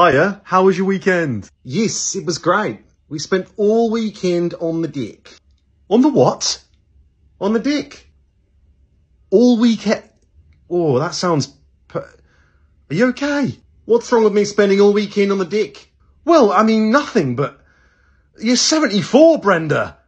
Hiya, how was your weekend? Yes, it was great. We spent all weekend on the deck. On the what? On the deck. All weekend? Oh, that sounds... Per- Are you okay? What's wrong with me spending all weekend on the deck? Well, I mean, nothing, but... You're 74, Brenda.